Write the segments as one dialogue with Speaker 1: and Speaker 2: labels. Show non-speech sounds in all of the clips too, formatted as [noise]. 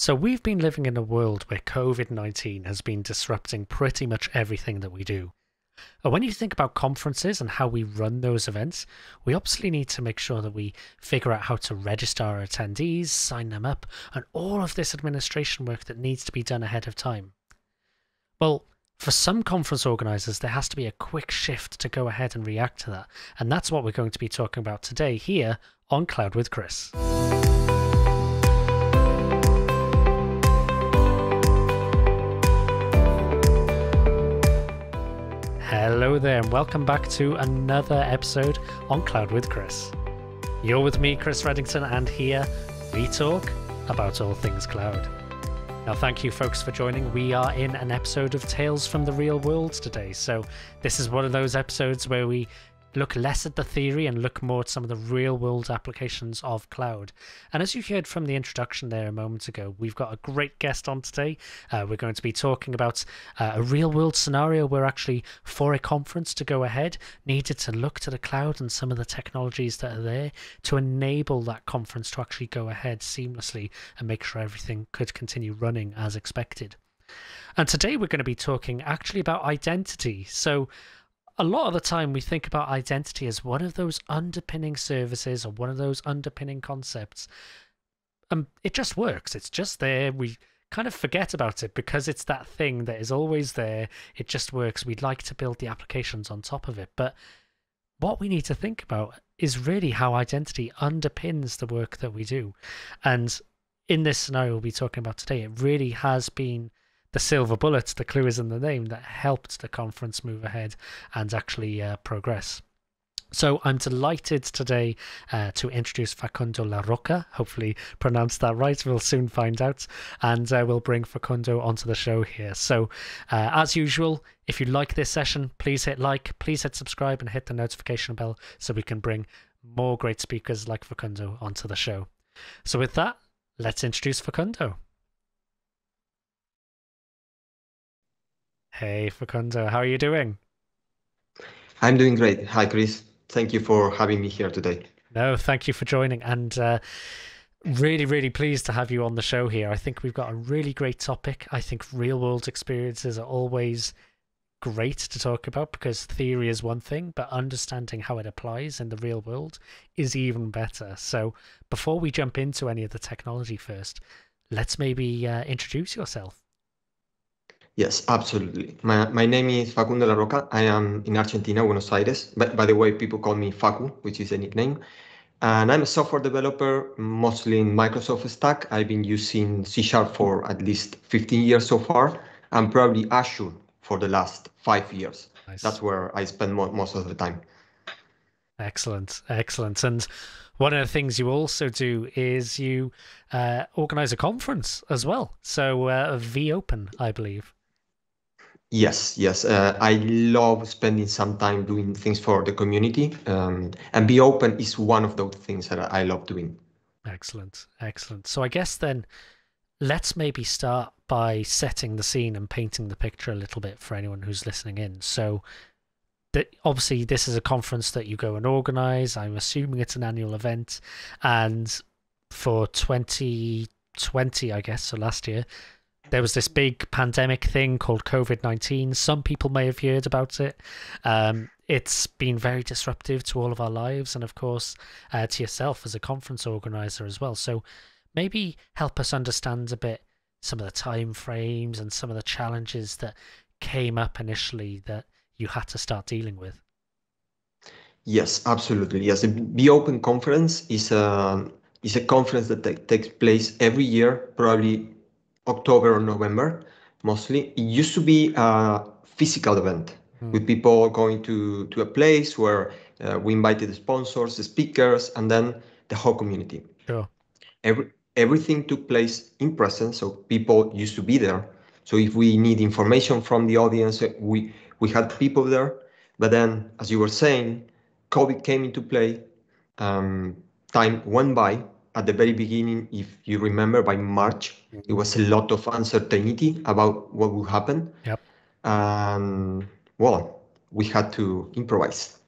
Speaker 1: So, we've been living in a world where COVID 19 has been disrupting pretty much everything that we do. And when you think about conferences and how we run those events, we obviously need to make sure that we figure out how to register our attendees, sign them up, and all of this administration work that needs to be done ahead of time. Well, for some conference organizers, there has to be a quick shift to go ahead and react to that. And that's what we're going to be talking about today here on Cloud with Chris. Hello there, and welcome back to another episode on Cloud with Chris. You're with me, Chris Reddington, and here we talk about all things cloud. Now, thank you, folks, for joining. We are in an episode of Tales from the Real World today. So, this is one of those episodes where we look less at the theory and look more at some of the real world applications of cloud. And as you heard from the introduction there a moment ago, we've got a great guest on today. Uh, we're going to be talking about uh, a real world scenario where actually, for a conference to go ahead, needed to look to the cloud and some of the technologies that are there to enable that conference to actually go ahead seamlessly and make sure everything could continue running as expected. And today we're going to be talking actually about identity. So, a lot of the time we think about identity as one of those underpinning services or one of those underpinning concepts. And it just works. It's just there. We kind of forget about it because it's that thing that is always there. It just works. We'd like to build the applications on top of it. But what we need to think about is really how identity underpins the work that we do. And in this scenario we'll be talking about today, it really has been the silver bullets, the clue is in the name, that helped the conference move ahead and actually uh, progress. So I'm delighted today uh, to introduce Facundo La Roca. Hopefully pronounced that right. We'll soon find out, and uh, we'll bring Facundo onto the show here. So, uh, as usual, if you like this session, please hit like, please hit subscribe, and hit the notification bell so we can bring more great speakers like Facundo onto the show. So, with that, let's introduce Facundo. Hey, Facundo, how are you doing?
Speaker 2: I'm doing great. Hi, Chris. Thank you for having me here today.
Speaker 1: No, thank you for joining. And uh, really, really pleased to have you on the show here. I think we've got a really great topic. I think real world experiences are always great to talk about because theory is one thing, but understanding how it applies in the real world is even better. So, before we jump into any of the technology first, let's maybe uh, introduce yourself.
Speaker 2: Yes, absolutely. My, my name is Facundo La Roca. I am in Argentina, Buenos Aires. But by the way, people call me Facu, which is a nickname. And I'm a software developer, mostly in Microsoft Stack. I've been using C Sharp for at least 15 years so far, and probably Azure for the last five years. Nice. That's where I spend mo- most of the time.
Speaker 1: Excellent, excellent. And one of the things you also do is you uh, organize a conference as well. So uh, Open, I believe.
Speaker 2: Yes, yes. Uh, I love spending some time doing things for the community. Um, and open is one of those things that I love doing.
Speaker 1: Excellent, excellent. So I guess then let's maybe start by setting the scene and painting the picture a little bit for anyone who's listening in. So that obviously this is a conference that you go and organize. I'm assuming it's an annual event. And for 2020, I guess, so last year, there was this big pandemic thing called COVID 19. Some people may have heard about it. Um, it's been very disruptive to all of our lives, and of course, uh, to yourself as a conference organizer as well. So, maybe help us understand a bit some of the time frames and some of the challenges that came up initially that you had to start dealing with.
Speaker 2: Yes, absolutely. Yes, the Open conference is a is a conference that takes place every year, probably October or November, mostly. It used to be a physical event mm. with people going to, to a place where uh, we invited the sponsors, the speakers, and then the whole community.
Speaker 1: Sure.
Speaker 2: Every, everything took place in person, so people used to be there. So if we need information from the audience, we, we had people there. But then, as you were saying, COVID came into play. Um, time went by, at the very beginning, if you remember, by March, mm-hmm. it was a lot of uncertainty about what would happen.
Speaker 1: Yep.
Speaker 2: And well, we had to improvise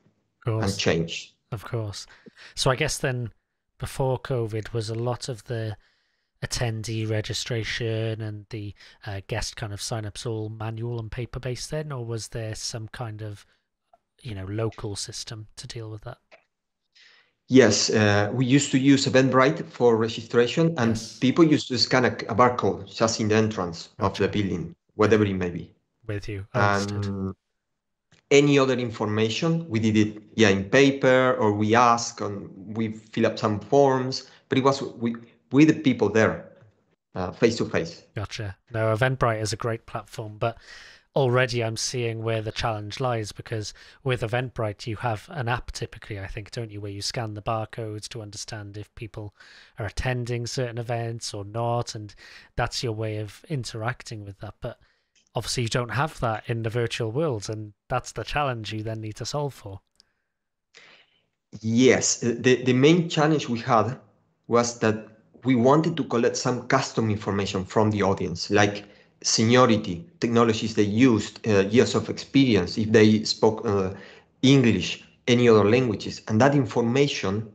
Speaker 2: and change.
Speaker 1: Of course. So I guess then before COVID was a lot of the attendee registration and the uh, guest kind of sign-ups all manual and paper-based then, or was there some kind of you know local system to deal with that?
Speaker 2: Yes, uh, we used to use Eventbrite for registration, and
Speaker 1: Yes.
Speaker 2: people used to scan a, a barcode just in the entrance of the building, whatever it may be.
Speaker 1: With you, understood.
Speaker 2: And any other information, we did it, yeah, in paper, or we ask, and we fill up some forms, but it was we, with the people there, uh, face to face.
Speaker 1: Gotcha. No, Eventbrite is a great platform, but already I'm seeing where the challenge lies because with Eventbrite you have an app typically, I think, don't you, where you scan the barcodes to understand if people are attending certain events or not, and that's your way of interacting with that. But obviously you don't have that in the virtual world, and that's the challenge you then need to solve for.
Speaker 2: Yes, the, the main challenge we had was that we wanted to collect some custom information from the audience, like seniority, technologies they used, uh, years of experience, if they spoke uh, English, any other languages. And that information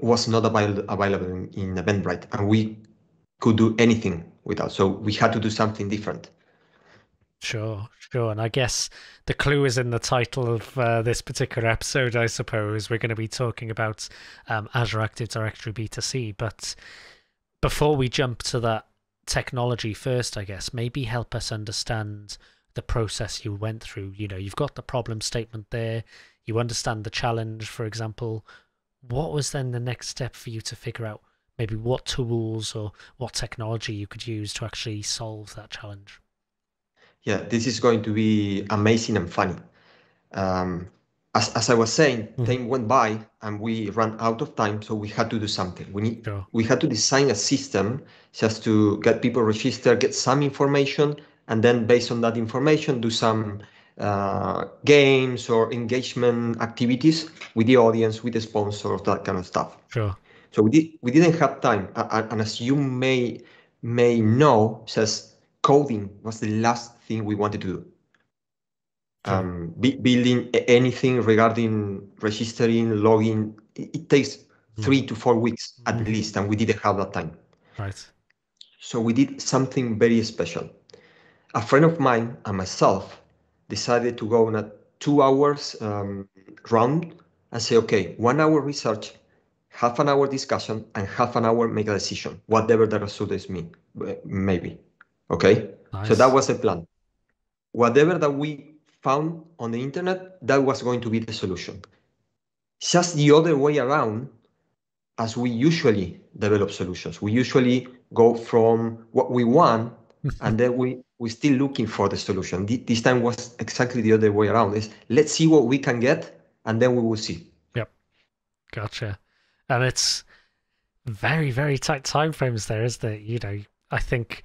Speaker 2: was not avail- available in, in Eventbrite, and we could do anything without. So we had to do something different.
Speaker 1: Sure, sure. And I guess the clue is in the title of uh, this particular episode, I suppose. We're going to be talking about um, Azure Active Directory B2C. But before we jump to that technology first, I guess, maybe help us understand the process you went through. You know, you've got the problem statement there, you understand the challenge, for example. What was then the next step for you to figure out maybe what tools or what technology you could use to actually solve that challenge?
Speaker 2: Yeah, this is going to be amazing and funny. Um, as, as I was saying,
Speaker 1: Mhm.
Speaker 2: time went by and we ran out of time, so we had to do something. We need we had to design a system just to get people registered, get some information, and then based on that information, do some uh, games or engagement activities with the audience, with the sponsors, that kind of stuff.
Speaker 1: Sure.
Speaker 2: So we did we didn't have time, and as you may may know, says coding was the last thing we wanted to do. Um, bu- building anything regarding registering, logging, it, takes three to four weeks at
Speaker 1: Mhm.
Speaker 2: least, and we didn't have that time.
Speaker 1: Right.
Speaker 2: So we did something very special. A friend of mine and myself decided to go on a two hours um, round and say, okay, one hour research, half an hour discussion, and half an hour make a decision, whatever the result is me, uh, maybe. Okay.
Speaker 1: Nice.
Speaker 2: So that was the plan. Whatever that we found on the internet, that was going to be the solution. Just the other way around, as we usually develop solutions. We usually go from what we want [laughs] and then we we're still looking for the solution. This time was exactly the other way around. Is let's see what we can get and then we will see. Yep.
Speaker 1: Gotcha. And it's very, very tight time frames there, isn't it? You know, I think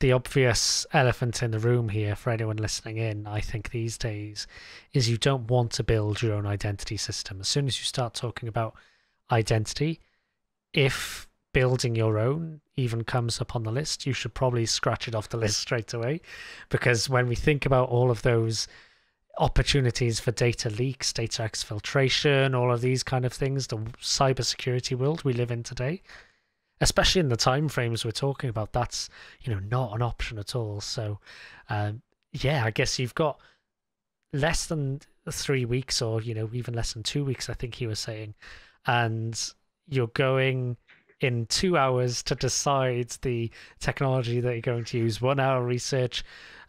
Speaker 1: the obvious elephant in the room here for anyone listening in, I think these days, is you don't want to build your own identity system. As soon as you start talking about identity, if building your own even comes up on the list, you should probably scratch it off the list [laughs] straight away. Because when we think about all of those opportunities for data leaks, data exfiltration, all of these kind of things, the cybersecurity world we live in today, especially in the time frames we're talking about, that's you know not an option at all. So, um, yeah, I guess you've got less than three weeks, or you know even less than two weeks. I think he was saying, and you're going in two hours to decide the technology that you're going to use. One hour research,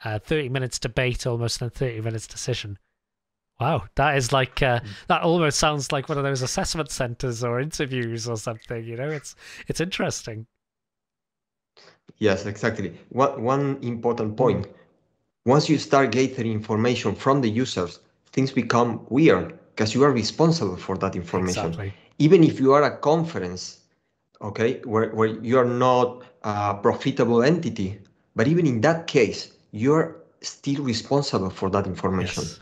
Speaker 1: uh, 30 minutes debate, almost then 30 minutes decision. Wow, that is like uh, that almost sounds like one of those assessment centers or interviews or something. You know, it's it's interesting.
Speaker 2: Yes, exactly. One one important point. Once you start gathering information from the users, things become weird because you are responsible for that information.
Speaker 1: Exactly.
Speaker 2: even if you are a conference, okay, where, where you are not a profitable entity, but even in that case, you're still responsible for that information.
Speaker 1: Yes.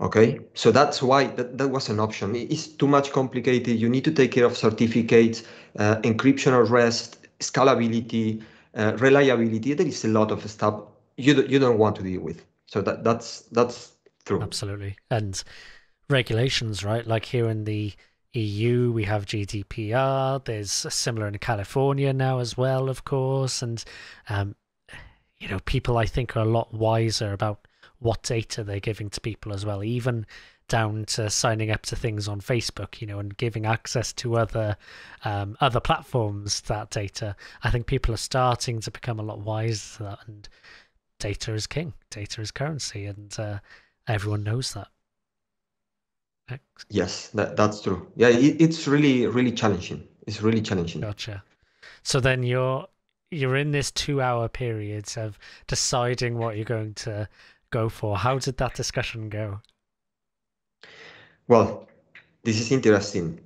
Speaker 2: Okay, so that's why that, that was an option. It's too much complicated. You need to take care of certificates, uh, encryption or rest, scalability, uh, reliability. There is a lot of stuff you don't, you don't want to deal with. So that that's that's true.
Speaker 1: Absolutely. And regulations, right? Like here in the EU, we have GDPR. There's similar in California now as well, of course. And, um, you know, people I think are a lot wiser about what data they're giving to people as well, even down to signing up to things on Facebook, you know, and giving access to other um, other platforms that data. I think people are starting to become a lot wiser to that, and data is king, data is currency, and uh, everyone knows that.
Speaker 2: Yes, that, that's true. Yeah, it, it's really, really challenging. It's really challenging.
Speaker 1: Gotcha. So then you're you're in this two hour period of deciding what you're going to go for. How did that discussion go?
Speaker 2: Well, this is interesting.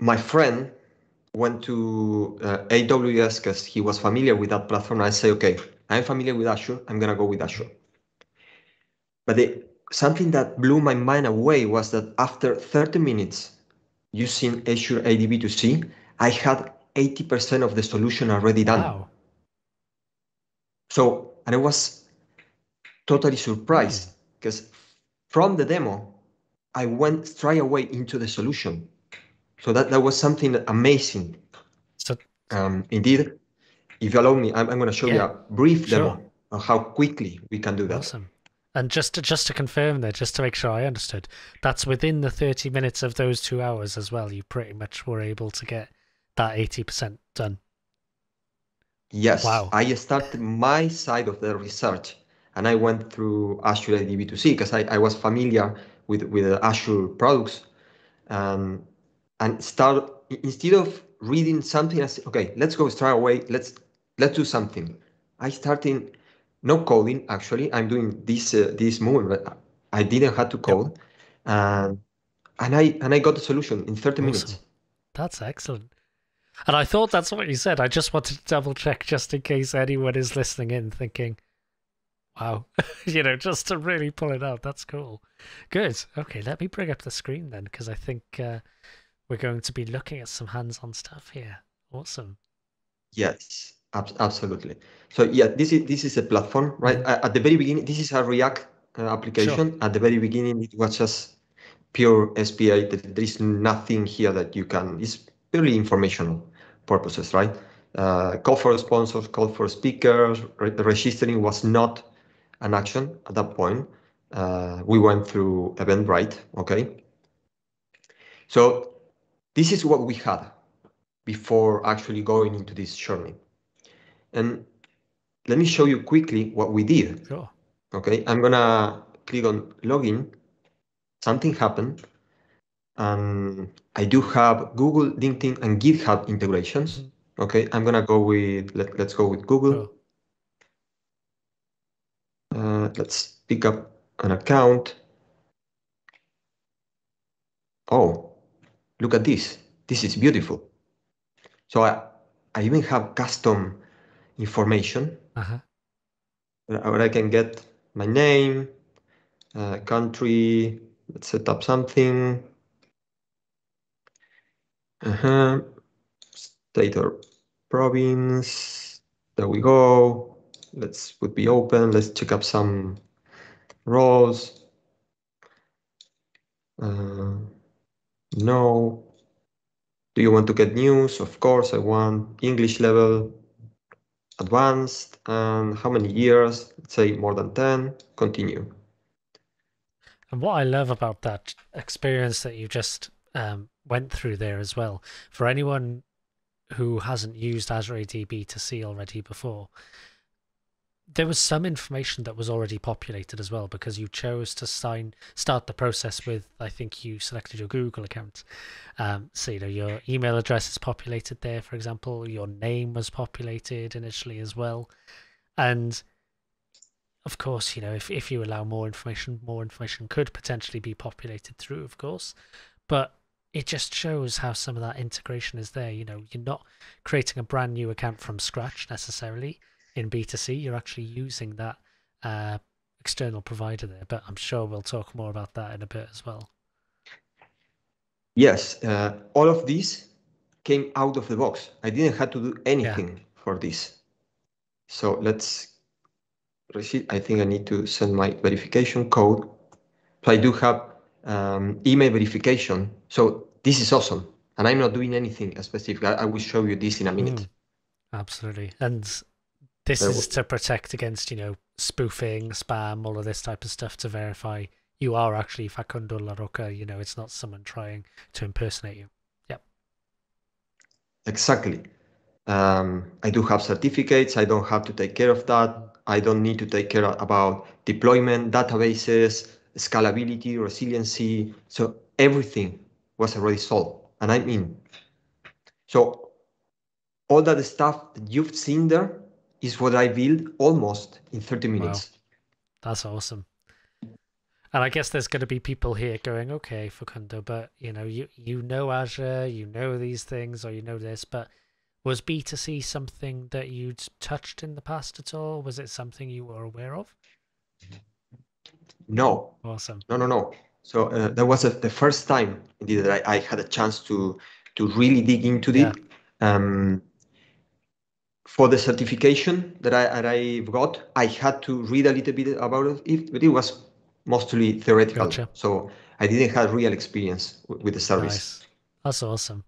Speaker 2: My friend went to uh, AWS because he was familiar with that platform. I say, okay, I'm familiar with Azure. I'm gonna go with Azure. But the something that blew my mind away was that after 30 minutes using Azure AD B2C, I had 80% of the solution already done. Wow. So, and I was totally surprised because mm. from the demo, I went straight away into the solution. So that, that was something amazing. So, um, indeed, if you allow me, I'm, I'm going to show yeah, you a brief sure. demo on how quickly we can do that.
Speaker 1: Awesome. And just to, just to confirm there, just to make sure I understood, that's within the 30 minutes of those two hours as well. You pretty much were able to get that 80% done.
Speaker 2: Yes. Wow. I started my side of the research and I went through Azure AD B2C because I, I was familiar with, with Azure products. Um, and start instead of reading something, I said, okay, let's go straight away. Let's let's do something. I started no coding actually. I'm doing this uh, this movement, but I didn't have to code, yep. and and I and I got the solution in 30 awesome. minutes.
Speaker 1: That's excellent. And I thought that's what you said. I just wanted to double check just in case anyone is listening in thinking, wow, [laughs] you know, just to really pull it out. That's cool. Good. Okay, let me bring up the screen then because I think uh, we're going to be looking at some hands on stuff here. Awesome.
Speaker 2: Yes. Absolutely. So yeah, this is this is a platform, right? At the very beginning, this is a React uh, application. Sure. At the very beginning, it was just pure SPA. There is nothing here that you can. It's purely informational purposes, right? Uh, call for sponsors, call for speakers. Re registering was not an action at that point. Uh, we went through Eventbrite, okay? So this is what we had before actually going into this journey. And let me show you quickly what we did. Sure. Okay, I'm gonna click on login. Something happened. And I do have Google, LinkedIn, and GitHub integrations. Mm-hmm. Okay, I'm gonna go with, let, let's go with Google. Sure. Uh, let's pick up an account. Oh, look at this. This is beautiful. So I, I even have custom information. Uh-huh. Where I can get my name, uh, country, let's set up something. Uh-huh. State or province. There we go. Let's would be open. Let's check up some rows. Uh, no. Do you want to get news? Of course, I want English level advanced and how many years let's say more than 10 continue
Speaker 1: and what i love about that experience that you just um, went through there as well for anyone who hasn't used azure AD B2C already before there was some information that was already populated as well because you chose to sign start the process with I think you selected your Google account. Um, so you know your email address is populated there, for example. Your name was populated initially as well, and of course, you know if if you allow more information, more information could potentially be populated through, of course, but it just shows how some of that integration is there. You know, you're not creating a brand new account from scratch necessarily in B2C, you're actually using that uh, external provider there. But I'm sure we'll talk more about that in a bit as well.
Speaker 2: Yes, uh, all of this came out of the box. I didn't have to do anything yeah. for this. So let's receive. I think I need to send my verification code. So I do have um, email verification. So this is awesome. And I'm not doing anything specific. I, I will show you this in a minute. Mm,
Speaker 1: absolutely. And this is to protect against, you know, spoofing, spam, all of this type of stuff to verify you are actually Facundo Larroca. You know, it's not someone trying to impersonate you. Yep.
Speaker 2: Exactly. Um, I do have certificates. I don't have to take care of that. I don't need to take care about deployment, databases, scalability, resiliency. So everything was already solved, and I mean. So all that stuff that you've seen there is what I built almost in 30 minutes. Wow.
Speaker 1: That's awesome. And I guess there's going to be people here going, okay, Facundo, but you know, you you know Azure, you know these things, or you know this, but was B2C something that you'd touched in the past at all? Was it something you were aware of?
Speaker 2: No.
Speaker 1: Awesome.
Speaker 2: No, no, no. So uh, that was a, the first time indeed that I, I, had a chance to to really dig into yeah. it. Um, for the certification that I that I got, I had to read a little bit about it, but it was mostly theoretical. Gotcha. So I didn't have real experience with the service. Nice.
Speaker 1: That's awesome.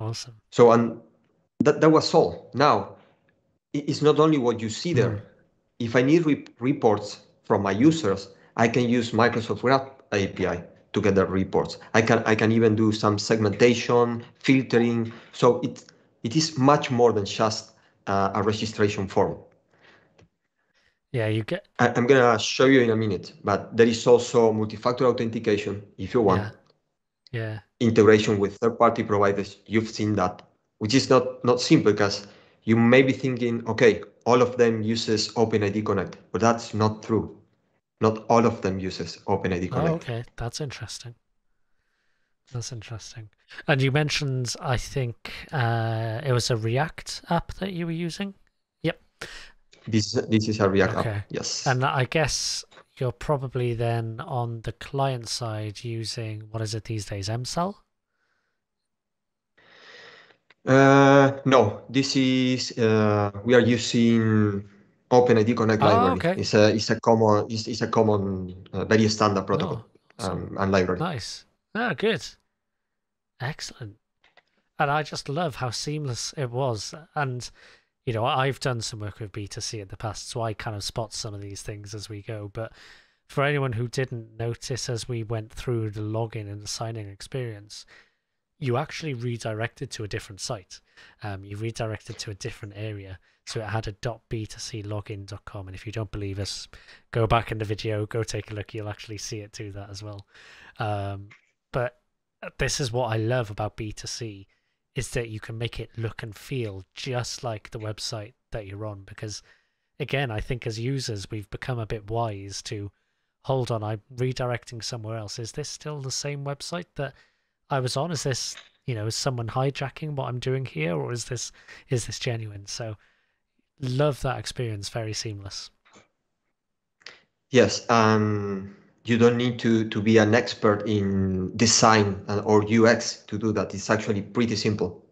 Speaker 1: Awesome.
Speaker 2: So and that that was all. Now it's not only what you see there. Mm. If I need re- reports from my users, I can use Microsoft Graph API to get the reports. I can I can even do some segmentation, filtering. So it it is much more than just uh, a registration form.
Speaker 1: Yeah, you get.
Speaker 2: I, am gonna show you in a minute, but there is also multi-factor authentication if you want.
Speaker 1: Yeah. yeah.
Speaker 2: Integration with third-party providers. You've seen that, which is not not simple because you may be thinking, okay, all of them uses OpenID Connect, but that's not true. Not all of them uses OpenID Connect. Oh,
Speaker 1: okay, that's interesting. That's interesting. And you mentioned, I think uh, it was a React app that you were using. Yep.
Speaker 2: This this is a React okay. app. Yes.
Speaker 1: And I guess you're probably then on the client side using what is it these days, MSAL?
Speaker 2: Uh, no, this is uh, we are using OpenID Connect oh, library. Okay. It's a it's a common it's, it's a common uh, very standard protocol oh, um, and library.
Speaker 1: Nice. Ah, good. Excellent. And I just love how seamless it was. And you know, I've done some work with B2C in the past, so I kind of spot some of these things as we go. But for anyone who didn't notice as we went through the login and the signing experience, you actually redirected to a different site. Um, you redirected to a different area. So it had a .b2c login.com. And if you don't believe us, go back in the video, go take a look. You'll actually see it do that as well. Um, but this is what I love about B2C is that you can make it look and feel just like the website that you're on because again i think as users we've become a bit wise to hold on i'm redirecting somewhere else. Is this still the same website that i was on? Is this you know is someone hijacking what i'm doing here or is this is this genuine? So love that experience. Very seamless.
Speaker 2: Yes um you don't need to, to be an expert in design or UX to do that. It's actually pretty simple.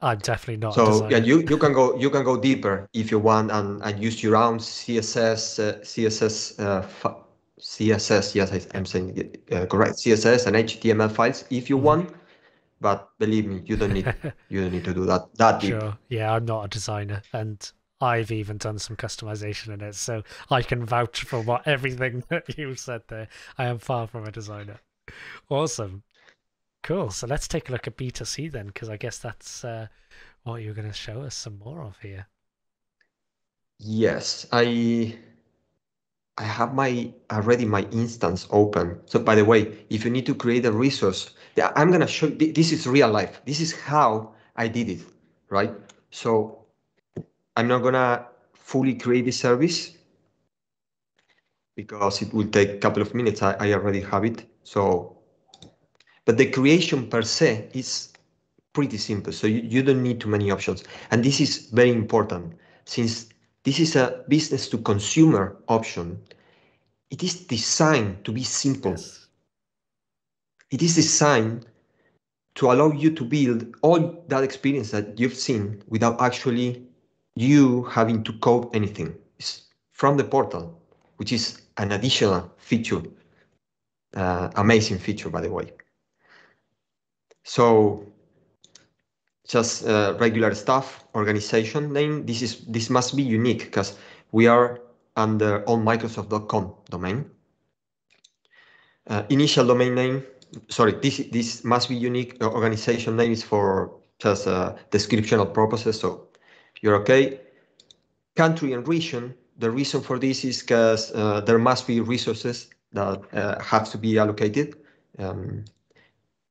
Speaker 1: I'm definitely not.
Speaker 2: So yeah, you, you can go you can go deeper if you want and, and use your own CSS uh, CSS uh, CSS. Yes, I, am saying uh, correct CSS and HTML files if you mm-hmm. want. But believe me, you don't need [laughs] you don't need to do that that deep. Sure.
Speaker 1: Yeah, I'm not a designer, and I've even done some customization in it, so I can vouch for what [laughs] everything that you said there. I am far from a designer. Awesome. Cool. So let's take a look at B2C then, because I guess that's uh, what you're going to show us some more of here.
Speaker 2: Yes, I I have my already my instance open. So by the way, if you need to create a resource, I'm going to show this is real life. This is how I did it, right? So I'm not gonna fully create the service because it will take a couple of minutes. I, I already have it. So, but the creation per se is pretty simple. So you, you don't need too many options. And this is very important since this is a business to consumer option. It is designed to be simple. Yes. It is designed to allow you to build all that experience that you've seen without actually you having to code anything. It's from the portal, which is an additional feature. Uh, amazing feature, by the way. So just uh, regular stuff, organization name. This is this must be unique because we are under onmicrosoft.com domain. Uh, initial domain name, sorry, this this must be unique. Uh, organization name is for just uh, descriptional purposes. So you're okay. Country and region. The reason for this is because uh, there must be resources that uh, have to be allocated. Um,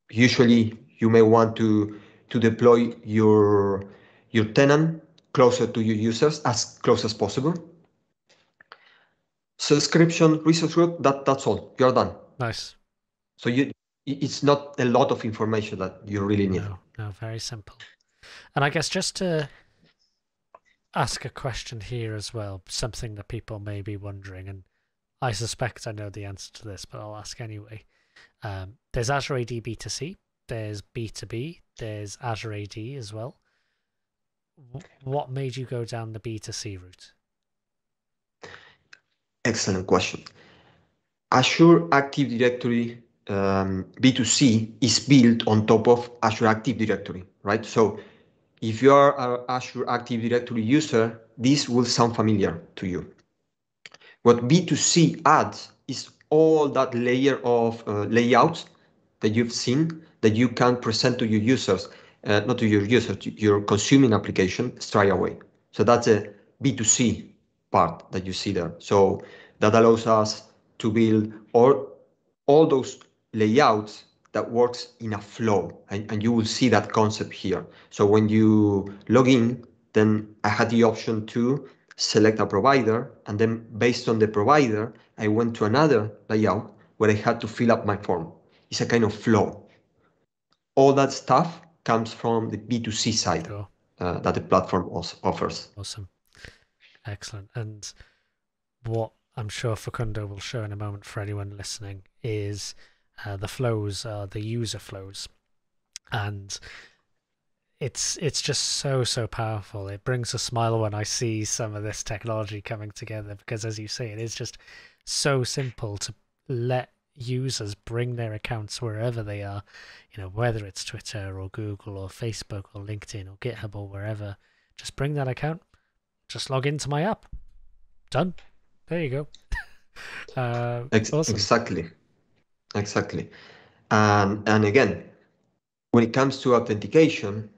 Speaker 2: usually, you may want to to deploy your your tenant closer to your users as close as possible. Subscription resource group. That that's all. You're done.
Speaker 1: Nice.
Speaker 2: So you it's not a lot of information that you really need.
Speaker 1: No, no, very simple. And I guess just to ask a question here as well, something that people may be wondering, and I suspect I know the answer to this, but I'll ask anyway. Um, there's Azure AD B2C, there's B2B, there's Azure AD as well. What made you go down the B2C route?
Speaker 2: Excellent question. Azure Active Directory um, B2C is built on top of Azure Active Directory, right? So if you are an Azure Active Directory user, this will sound familiar to you. What B2C adds is all that layer of uh, layouts that you've seen that you can present to your users, uh, not to your users, to your consuming application straight away. So that's a B2C part that you see there. So that allows us to build all, all those layouts that works in a flow and, and you will see that concept here. So when you log in, then I had the option to select a provider and then based on the provider, I went to another layout where I had to fill up my form. It's a kind of flow. All that stuff comes from the B2C side
Speaker 1: Sure.
Speaker 2: uh, that the platform also offers.
Speaker 1: Awesome. Excellent. And what I'm sure Facundo will show in a moment for anyone listening is uh, the flows are the user flows. And it's it's just so so powerful. It brings a smile when I see some of this technology coming together because as you say it is just so simple to let users bring their accounts wherever they are, you know, whether it's Twitter or Google or Facebook or LinkedIn or GitHub or wherever. Just bring that account, just log into my app. Done. There you go. [laughs] uh,
Speaker 2: Ex-
Speaker 1: awesome.
Speaker 2: Exactly. Exactly. And and again, when it comes to authentication,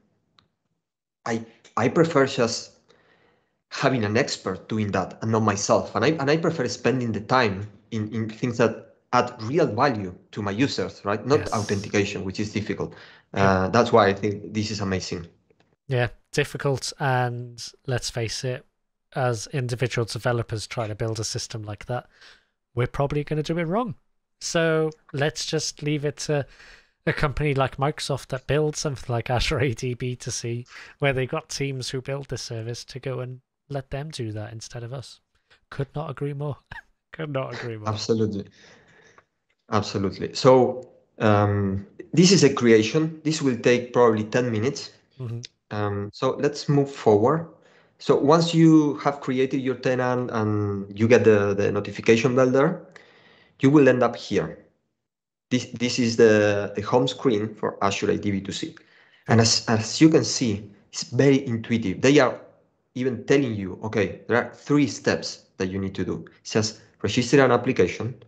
Speaker 2: I I prefer just having an expert doing that and not myself. And I and I prefer spending the time in, in things that add real value to my users, right? Not
Speaker 1: Yes.
Speaker 2: authentication, which is difficult. Uh, that's why I think this is amazing.
Speaker 1: Yeah, difficult, and let's face it, as individual developers trying to build a system like that, we're probably going to do it wrong. So let's just leave it to a company like Microsoft that builds something like Azure AD B2C, where they got teams who build this service to go and let them do that instead of us. Could not agree more. [laughs] Could not agree more.
Speaker 2: Absolutely. Absolutely. So um, this is a creation. This will take probably 10 minutes.
Speaker 1: Mhm.
Speaker 2: Um, so let's move forward. So once you have created your tenant and you get the, the notification bell there, you will end up here. This, this is the, the home screen for Azure AD B2C. And as, as you can see, it's very intuitive. They are even telling you, okay, there are three steps that you need to do. It says register an application,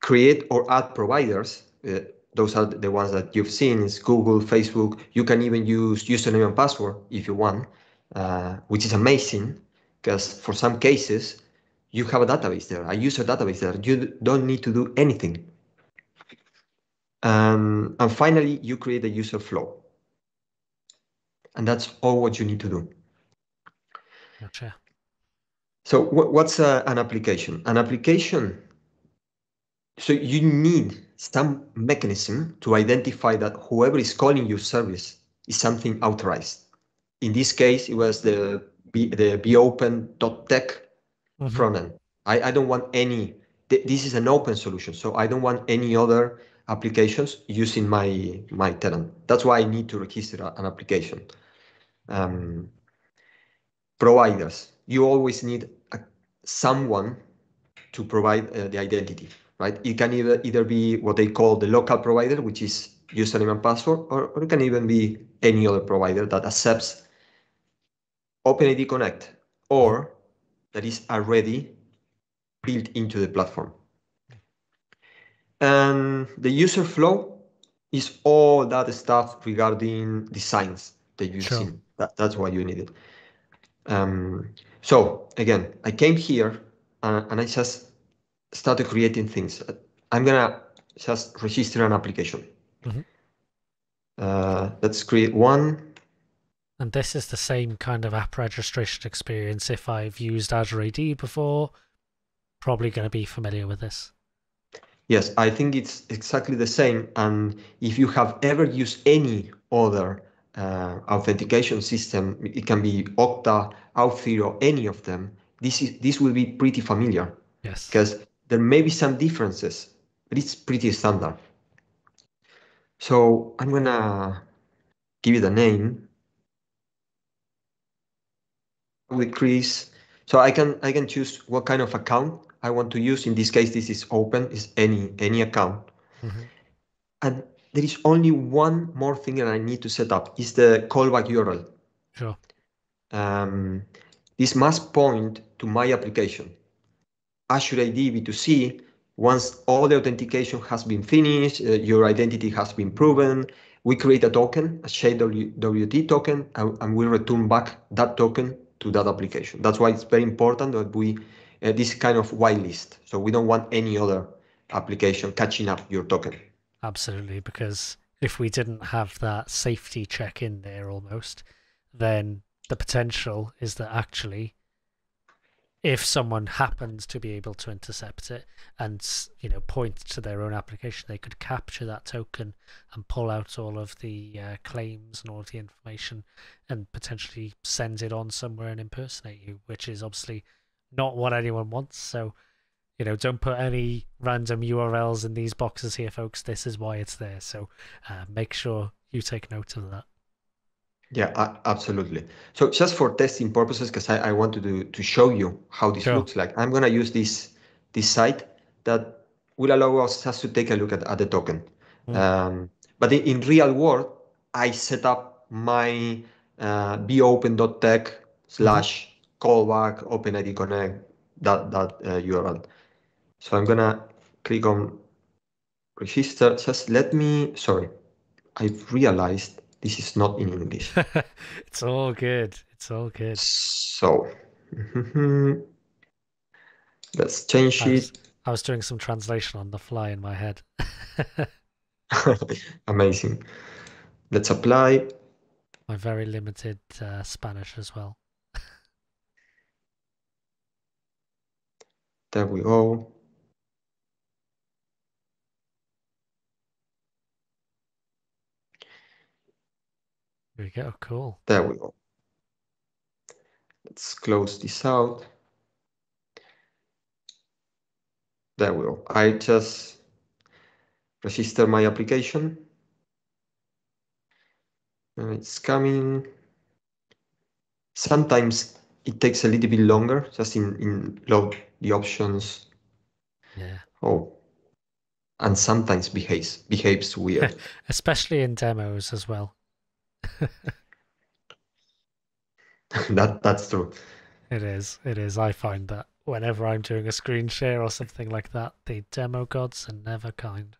Speaker 2: create or add providers. Uh, those are the ones that you've seen is Google, Facebook. You can even use username and password if you want, uh, which is amazing because for some cases you have a database there, a user database there. You don't need to do anything. Um, and finally, you create a user flow. And that's all what you need to do.
Speaker 1: Gotcha.
Speaker 2: So wh- what's uh, an application? An application, so you need some mechanism to identify that whoever is calling your service is something authorized. In this case, it was the the vopen.tech
Speaker 1: Mhm.
Speaker 2: front end. I, I don't want any, th- this is an open solution, so I don't want any other applications using my, my tenant. That's why I need to register an application. Um, providers, you always need a, someone to provide uh, the identity. right? It can either, either be what they call the local provider, which is username and password, or, or it can even be any other provider that accepts OpenID Connect or that is already built into the platform. And the user flow is all that stuff regarding designs that you've
Speaker 1: Sure.
Speaker 2: seen. That, that's why you need it. Um, so again, I came here uh, and I just started creating things. I'm gonna just register an application.
Speaker 1: Mhm.
Speaker 2: Uh, let's create one.
Speaker 1: And this is the same kind of app registration experience. If I've used Azure AD before, probably going to be familiar with this.
Speaker 2: Yes, I think it's exactly the same. And if you have ever used any other uh, authentication system, it can be Okta, Auth0, or any of them. This is this will be pretty familiar
Speaker 1: Yes.
Speaker 2: because there may be some differences, but it's pretty standard. So I'm gonna give it a name. With Chris, so I can I can choose what kind of account I want to use. In this case, this is open, is any any account.
Speaker 1: Mhm.
Speaker 2: And there is only one more thing that I need to set up is the callback URL.
Speaker 1: Sure.
Speaker 2: Um, this must point to my application. Azure AD B2C, once all the authentication has been finished, uh, your identity has been proven, we create a token, a JWT token, and, and we return back that token to that application. That's why it's very important that we, uh, this kind of whitelist. So we don't want any other application catching up your token.
Speaker 1: Absolutely. Because if we didn't have that safety check in there almost, then the potential is that actually if someone happens to be able to intercept it and you know point to their own application they could capture that token and pull out all of the uh, claims and all of the information and potentially send it on somewhere and impersonate you which is obviously not what anyone wants. So you know don't put any random urls in these boxes here folks. This is why it's there. So uh, make sure you take note of that
Speaker 2: Yeah, absolutely. So just for testing purposes, because I, I wanted to, to show you how this
Speaker 1: Sure.
Speaker 2: looks like, I'm going to use this this site that will allow us just to take a look at, at the token.
Speaker 1: Mm.
Speaker 2: Um, but in, in real world, I set up my uh, vopen.tech slash callback OpenID Connect that, that uh, URL. So I'm going to click on register. Just let me, sorry, I've realized this is not in English. [laughs]
Speaker 1: it's all good it's all good
Speaker 2: So [laughs] let's change
Speaker 1: I was,
Speaker 2: it.
Speaker 1: I was doing some translation on the fly in my head. [laughs]
Speaker 2: Amazing. Let's apply.
Speaker 1: my very limited uh, Spanish as well.
Speaker 2: There we go.
Speaker 1: Here we go. Cool.
Speaker 2: There we go. Let's close this out. There we go. I just register my application. And it's coming. Sometimes it takes a little bit longer just in, in load the options.
Speaker 1: Yeah.
Speaker 2: Oh, and sometimes behaves behaves weird. [laughs]
Speaker 1: Especially in demos as well. [laughs]
Speaker 2: that that's true.
Speaker 1: It is. It is. I find that whenever I'm doing a screen share or something like that, the demo gods are never kind.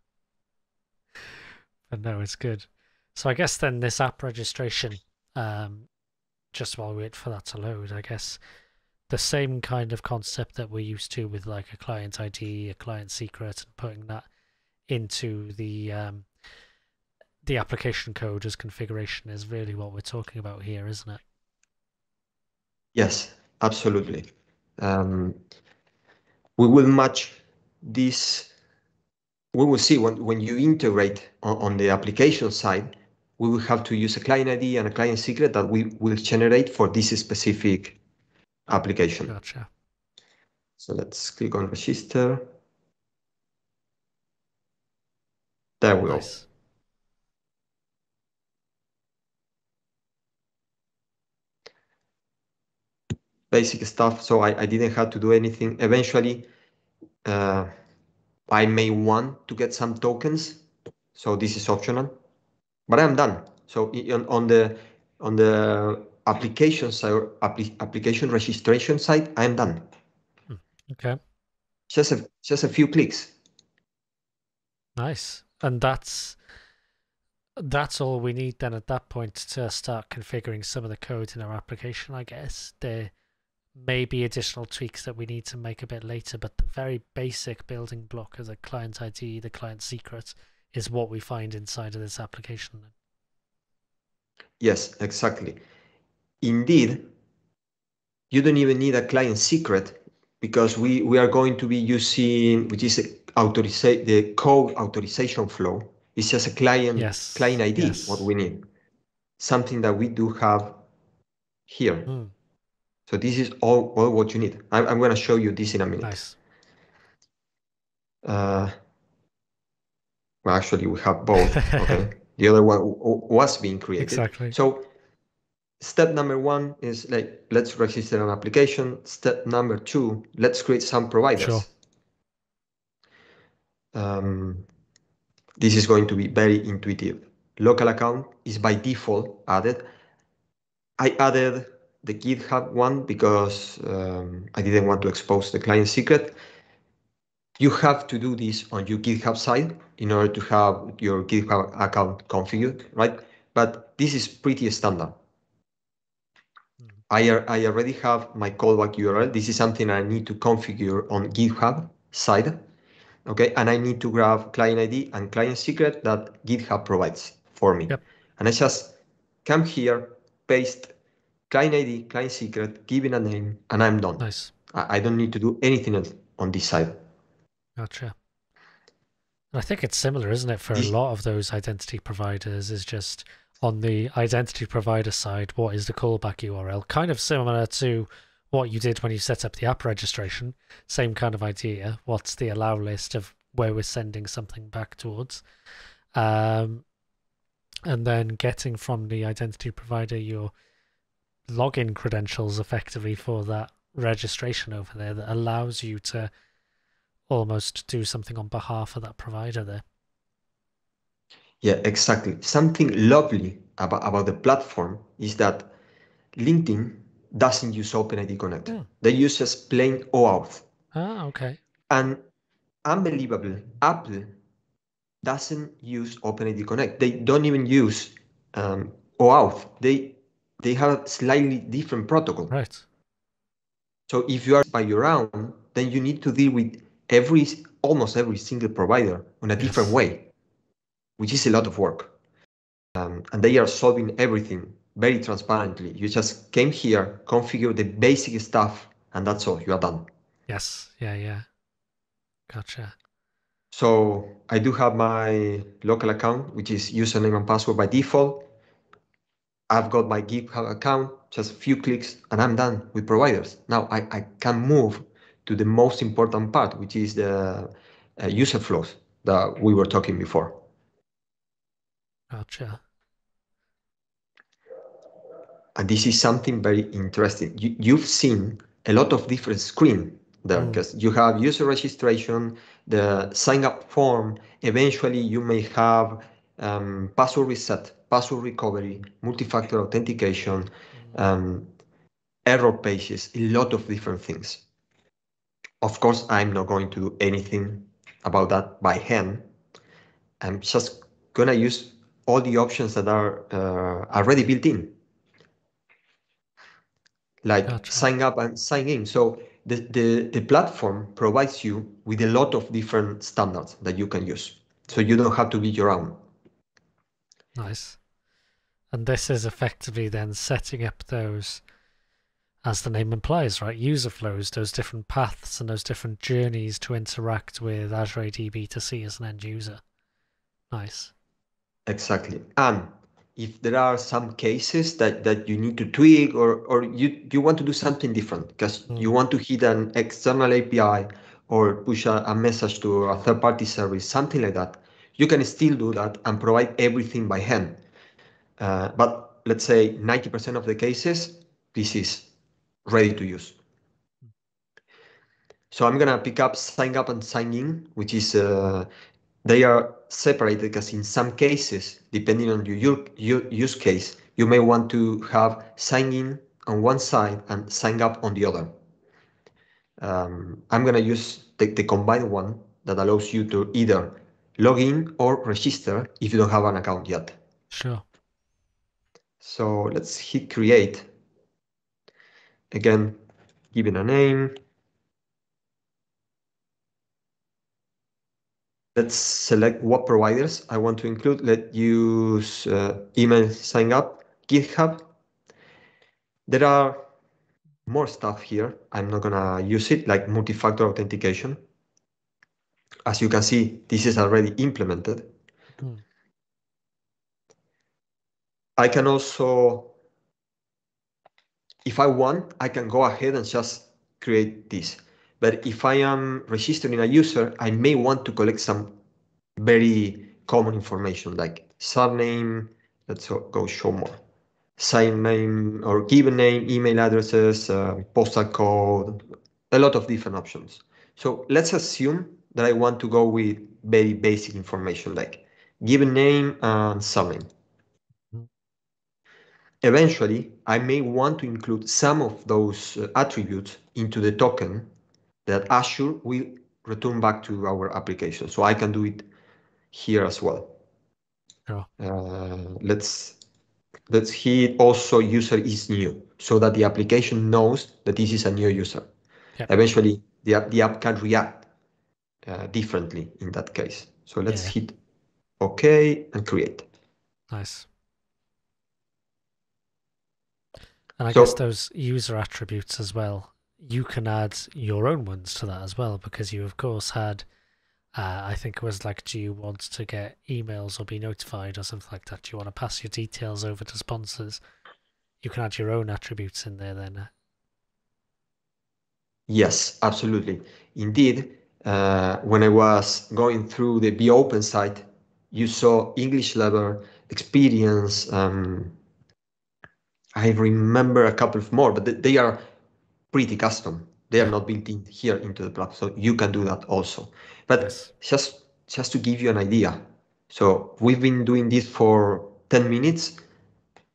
Speaker 1: But no, it's good. So I guess then this app registration, um, just while we wait for that to load, I guess the same kind of concept that we're used to with like a client ID, a client secret, and putting that into the um, the application code as configuration is really what we're talking about here, isn't it?
Speaker 2: Yes, absolutely. Um, we will match this. We will see when, when you integrate on, on the application side, we will have to use a client ID and a client secret that we will generate for this specific application.
Speaker 1: Gotcha.
Speaker 2: So let's click on register. There we go. Basic stuff. So I, I didn't have to do anything. Eventually, uh, I may want to get some tokens. So this is optional, but I'm done. So on the on the application side, application registration side, I'm done.
Speaker 1: Hmm, okay.
Speaker 2: Just a just a few clicks.
Speaker 1: Nice, and that's that's all we need then at that point to start configuring some of the code in our application. I guess there may be additional tweaks that we need to make a bit later, but the very basic building block of the client ID, the client secret, is what we find inside of this application.
Speaker 2: Yes, exactly. Indeed, you don't even need a client secret because we, we are going to be using, which is the code authorization flow. It's just a client
Speaker 1: yes.
Speaker 2: client ID,
Speaker 1: yes.
Speaker 2: what we need. Something that we do have here.
Speaker 1: Mm.
Speaker 2: So this is all, all what you need. I'm, I'm going to show you this in a minute.
Speaker 1: Nice.
Speaker 2: Uh, well, actually, we have both. [laughs] Okay. the other one was being created.
Speaker 1: Exactly.
Speaker 2: So step number one is like, let's register an application. Step number two, let's create some providers.
Speaker 1: Sure.
Speaker 2: Um, this is going to be very intuitive. Local account is by default added. I added the GitHub one because um, I didn't want to expose the client secret. You have to do this on your GitHub side in order to have your GitHub account configured, right? But this is pretty standard. Mm. I, I already have my callback URL. This is something I need to configure on GitHub side. Okay, and I need to grab client ID and client secret that GitHub provides for me.
Speaker 1: Yep.
Speaker 2: And I just come here, paste client ID, client secret, give it a name, and I'm done.
Speaker 1: Nice.
Speaker 2: I, I don't need to do anything else on this side.
Speaker 1: Gotcha. I think it's similar, isn't it, for a lot of those identity providers? Is just on the identity provider side, what is the callback URL? Kind of similar to what you did when you set up the app registration. Same kind of idea. What's the allow list of where we're sending something back towards? Um, and then getting from the identity provider your login credentials effectively for that registration over there that allows you to almost do something on behalf of that provider there.
Speaker 2: Yeah, exactly. Something lovely about, about the platform is that LinkedIn doesn't use OpenID Connect.
Speaker 1: Hmm.
Speaker 2: They use just plain OAuth.
Speaker 1: Ah, okay.
Speaker 2: And unbelievable, Apple doesn't use OpenID Connect. They don't even use um, OAuth. They they have a slightly different protocol.
Speaker 1: Right.
Speaker 2: So if you are by your own, then you need to deal with every almost every single provider in a yes. different way, which is a lot of work. Um, and they are solving everything very transparently. You just came here, configure the basic stuff, and that's all. You are done.
Speaker 1: Yes. Yeah. Yeah. Gotcha.
Speaker 2: So I do have my local account, which is username and password by default. I've got my GitHub account, just a few clicks, and I'm done with providers. Now I, I can move to the most important part, which is the uh, user flows that we were talking before.
Speaker 1: Gotcha.
Speaker 2: And this is something very interesting. You, you've seen a lot of different screen there because mm. you have user registration, the sign up form. Eventually, you may have um, password reset, password recovery, multi-factor authentication, mm. um, error pages, a lot of different things. Of course, I'm not going to do anything about that by hand. I'm just gonna use all the options that are uh, already built in, like gotcha. sign up and sign in. So the, the, the platform provides you with a lot of different standards that you can use. So you don't have to be your own.
Speaker 1: Nice. And this is effectively then setting up those, as the name implies, right? User flows, those different paths and those different journeys to interact with Azure AD B2C as an end user. Nice.
Speaker 2: Exactly. And if there are some cases that, that you need to tweak or, or you, you want to do something different because mm. you want to hit an external API or push a, a message to a third party service, something like that, you can still do that and provide everything by hand. Uh, but let's say 90% of the cases, this is ready to use. So I'm gonna pick up sign up and sign in, which is uh, they are separated because in some cases, depending on your, your use case, you may want to have sign in on one side and sign up on the other. Um, I'm gonna use the, the combined one that allows you to either log in or register if you don't have an account yet.
Speaker 1: Sure.
Speaker 2: So let's hit create. Again, giving a name. Let's select what providers I want to include. Let's use uh, email sign up, GitHub. There are more stuff here. I'm not gonna use it like multi-factor authentication. As you can see, this is already implemented.
Speaker 1: Hmm.
Speaker 2: I can also, if I want, I can go ahead and just create this. But if I am registering a user, I may want to collect some very common information like surname, let's go show more, sign name or given name, email addresses, uh, postal code, a lot of different options. So let's assume that I want to go with very basic information like given name and surname. Eventually, I may want to include some of those uh, attributes into the token that Azure will return back to our application. So I can do it here as well.
Speaker 1: Sure.
Speaker 2: Uh, let's let's hit also user is new so that the application knows that this is a new user.
Speaker 1: Yep.
Speaker 2: Eventually, the app, the app can react uh, differently in that case. So let's
Speaker 1: Yeah.
Speaker 2: hit OK and create.
Speaker 1: Nice. And I
Speaker 2: So-
Speaker 1: guess those user attributes as well, you can add your own ones to that as well because you, of course, had, uh, I think it was like, do you want to get emails or be notified or something like that? Do you want to pass your details over to sponsors? You can add your own attributes in there then.
Speaker 2: Yes, absolutely. Indeed, uh, when I was going through the vOpen site, you saw English level, experience. Um, I remember a couple of more, but th- they are pretty custom. They are not built in here into the platform, so you can do that also. But
Speaker 1: Yes.
Speaker 2: just just to give you an idea, so we've been doing this for 10 minutes,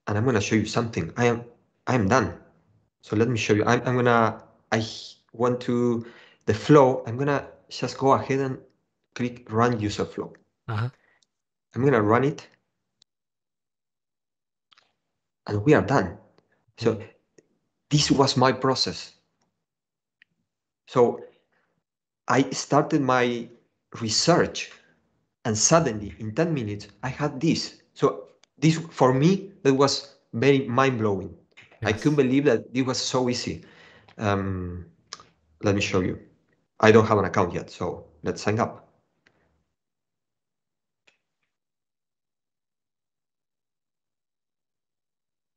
Speaker 2: and I'm gonna show you something. I am I am done. So let me show you. I'm, I'm gonna, I want to, the flow, I'm gonna just go ahead and click run user flow.
Speaker 1: Uh-huh.
Speaker 2: I'm gonna run it. And we are done. So
Speaker 1: Mm.
Speaker 2: this was my process. So I started my research and suddenly in 10 minutes I had this. So this for me that was very mind blowing. I couldn't believe that it was so easy. Um, let me show you. I don't have an account yet, so let's sign up.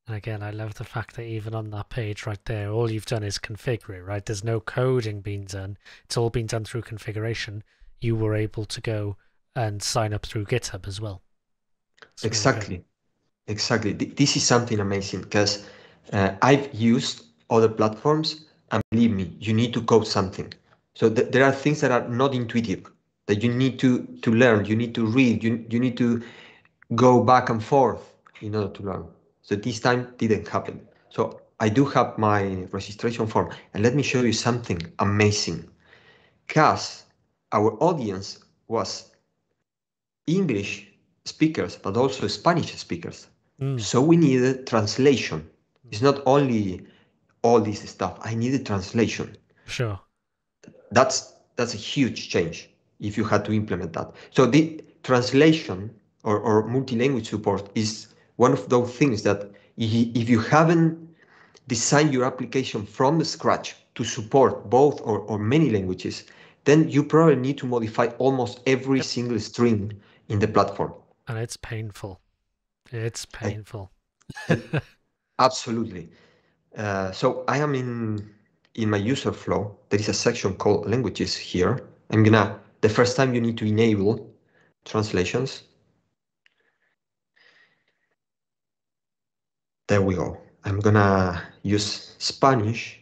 Speaker 1: And again, I love the fact that even on that page right there, all you've done is configure it, right? There's no coding being done. It's all been done through configuration. You were able to go and sign up through GitHub as well. So,
Speaker 2: Exactly. Exactly. This is something amazing because uh, I've used other platforms and believe me, you need to code something. So th- there are things that are not intuitive that you need to, to learn, you need to read, you, you need to go back and forth in order to learn. So this time didn't happen. So I do have my registration form and let me show you something amazing. Because our audience was English speakers, but also Spanish speakers.
Speaker 1: Mm,
Speaker 2: So we needed translation. It's not only all this stuff. I needed translation.
Speaker 1: sure.
Speaker 2: That's that's a huge change if you had to implement that. So the translation or, or multi-language support is one of those things that if you haven't designed your application from the scratch to support both or, or many languages, then you probably need to modify almost every single string in the platform.
Speaker 1: And it's painful. It's painful. [laughs]
Speaker 2: Absolutely. Uh, so I am in in my user flow. There is a section called languages here. I'm gonna the first time you need to enable translations. There we go. I'm gonna use Spanish.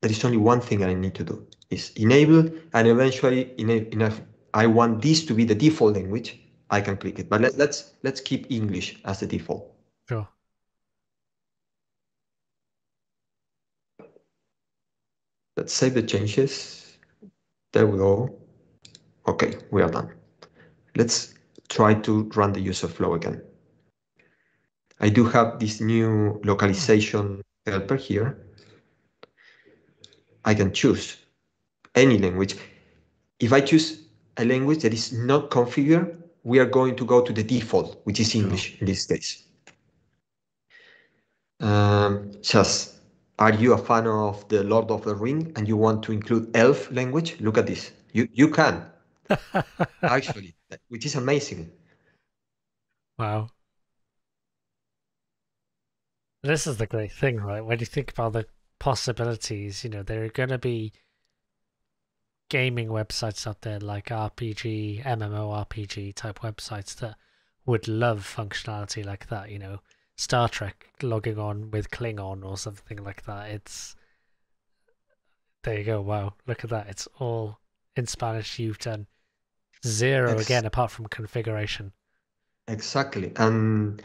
Speaker 2: There is only one thing I need to do. is enable and eventually, in, a, in a, I want this to be the default language, I can click it. But let, let's let's keep English as the default.
Speaker 1: Sure.
Speaker 2: Let's save the changes. There we go. Okay, we are done. Let's try to run the user flow again. I do have this new localization helper here. I can choose any language. If I choose a language that is not configured, we are going to go to the default, which is English in this case. Um, just, are you a fan of the Lord of the Ring and you want to include elf language? Look at this. You you can [laughs] actually, which is amazing.
Speaker 1: Wow. This is the great thing, right? When you think about the possibilities, you know, there are going to be gaming websites out there like RPG, MMORPG type websites that would love functionality like that, you know, Star Trek logging on with Klingon or something like that. It's there you go. Wow, look at that. It's all in Spanish. You've done zero
Speaker 2: Ex-
Speaker 1: again, apart from configuration.
Speaker 2: Exactly. And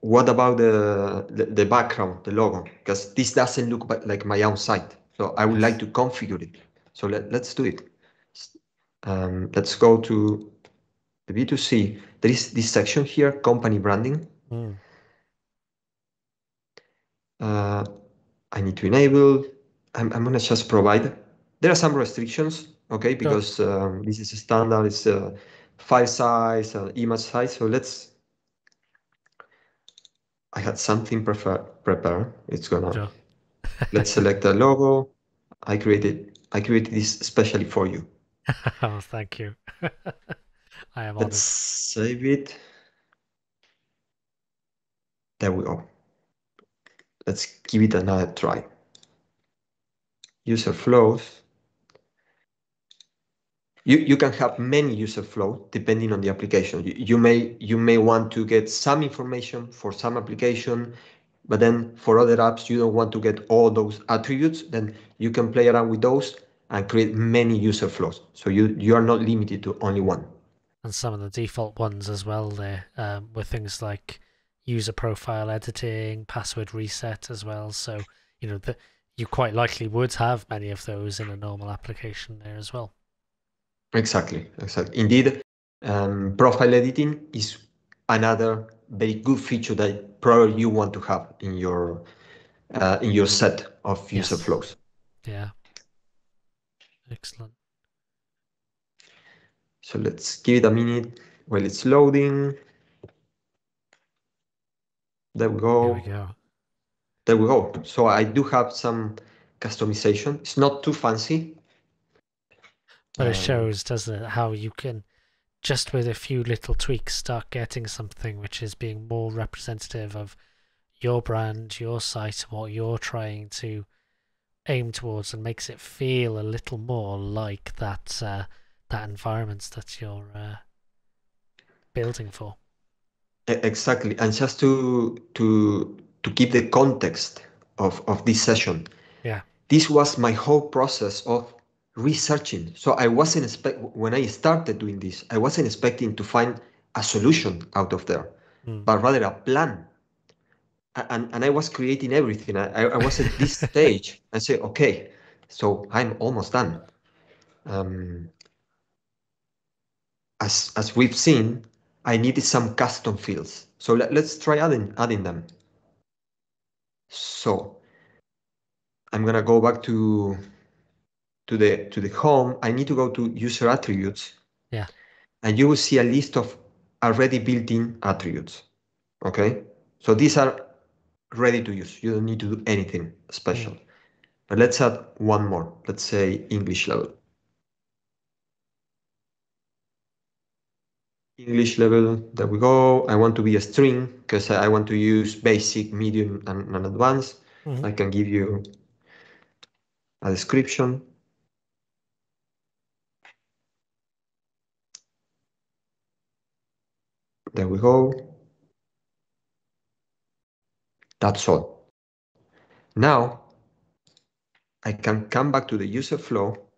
Speaker 2: what about the, the, the background, the logo? Because this doesn't look like my own site. So I would like to configure it. So let, let's do it. Um, let's go to the B2C. There is this section here, company branding.
Speaker 1: Mm.
Speaker 2: Uh, I need to enable. I'm, I'm gonna just provide. There are some restrictions, okay, because um, this is a standard, it's a file size, uh, image size. So let's. I had something prefer, prepare. It's gonna.
Speaker 1: Sure. [laughs]
Speaker 2: let's select the logo. I created. I created this especially for you. [laughs]
Speaker 1: oh, thank you. [laughs] I am
Speaker 2: Let's save it. There we go. Let's give it another try. User flows. You, you can have many user flow depending on the application. You, you may you may want to get some information for some application, but then for other apps you don't want to get all those attributes. Then you can play around with those and create many user flows. So you you are not limited to only one.
Speaker 1: And some of the default ones as well there, um, with things like user profile editing, password reset as well. So, you know, the, you quite likely would have many of those in a normal application there as well.
Speaker 2: Exactly, exactly. Indeed, um, profile editing is another very good feature that probably you want to have in your uh, in your set of user
Speaker 1: Yes.
Speaker 2: flows.
Speaker 1: Yeah. Excellent.
Speaker 2: So let's give it a minute while it's loading. There we go.
Speaker 1: we go.
Speaker 2: There we go. So I do have some customization. It's not too fancy.
Speaker 1: But it
Speaker 2: Um,
Speaker 1: shows, doesn't it, how you can just with a few little tweaks start getting something which is being more representative of your brand, your site, what you're trying to aim towards, and makes it feel a little more like that uh, that environment that you're uh, building for.
Speaker 2: Exactly. And just to to to keep the context of, of this session.
Speaker 1: Yeah.
Speaker 2: This was my whole process of researching. So I wasn't expect when I started doing this, I wasn't expecting to find a solution out of there,
Speaker 1: Mm.
Speaker 2: but rather a plan. And, and I was creating everything. I, I was at this [laughs] stage and say, okay, so I'm almost done. Um, as as we've seen, I needed some custom fields. So let, let's try adding adding them. So I'm gonna go back to to the to the home. I need to go to user attributes.
Speaker 1: Yeah.
Speaker 2: And you will see a list of already built-in attributes. Okay. So these are ready to use. You don't need to do anything special. But let's add one more. Let's say English level. English level, there we go. I want to be a string because I want to use basic, medium, and, and advanced.
Speaker 1: Mhm.
Speaker 2: I can give you a description. There we go. That's all. Now, I can come back to the user flow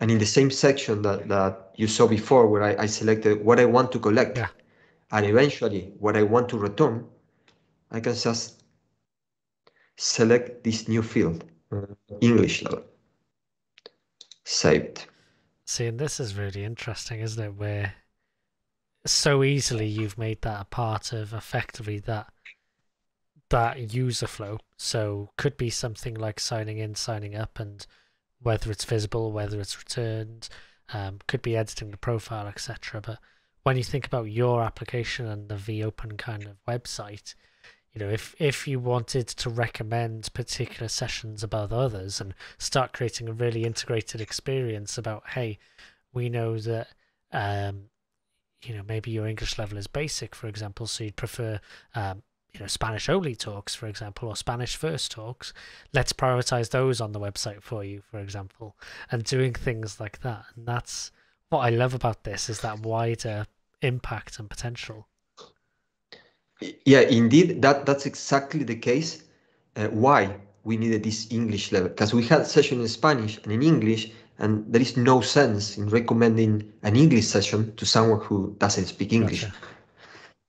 Speaker 2: And in the same section that, that you saw before, where I, I selected what I want to collect,
Speaker 1: Yeah.
Speaker 2: and eventually what I want to return, I can just select this new field, uh, English level. Saved.
Speaker 1: See, and this is really interesting, isn't it? Where so easily you've made that a part of effectively that that user flow. So could be something like signing in, signing up, and whether it's visible, whether it's returned, um, could be editing the profile, etc. But when you think about your application and the vOpen kind of website, you know, if if you wanted to recommend particular sessions above others and start creating a really integrated experience about, hey, we know that um, you know, maybe your English level is basic, for example, so you'd prefer um, you know, Spanish only talks, for example, or Spanish first talks. Let's prioritize those on the website for you, for example, and doing things like that. And that's what I love about this is that wider impact and potential.
Speaker 2: Yeah, indeed, that that's exactly the case. Uh, why we needed this English level because we had session in Spanish and in English, and there is no sense in recommending an English session to someone who doesn't speak English.
Speaker 1: Gotcha.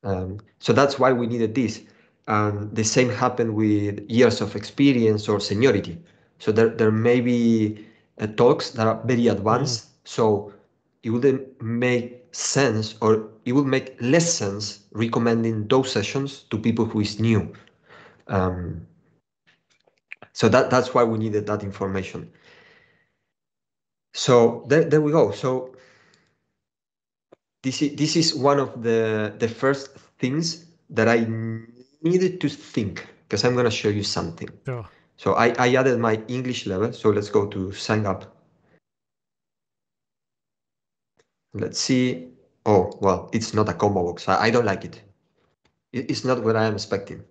Speaker 2: Um, so that's why we needed this. And the same happened with years of experience or seniority. So there, there may be uh, talks that are very advanced. So it wouldn't make sense or it would make less sense recommending those sessions to people who is new. Um, so that, that's why we needed that information. So there, there we go. So this is, this is one of the, the first things that I needed to think because I'm going to show you something.
Speaker 1: Sure.
Speaker 2: So I, I added my English level. So let's go to sign up. Let's see. Oh, well, it's not a combo box. I, I don't like it. it. It's not what I am expecting.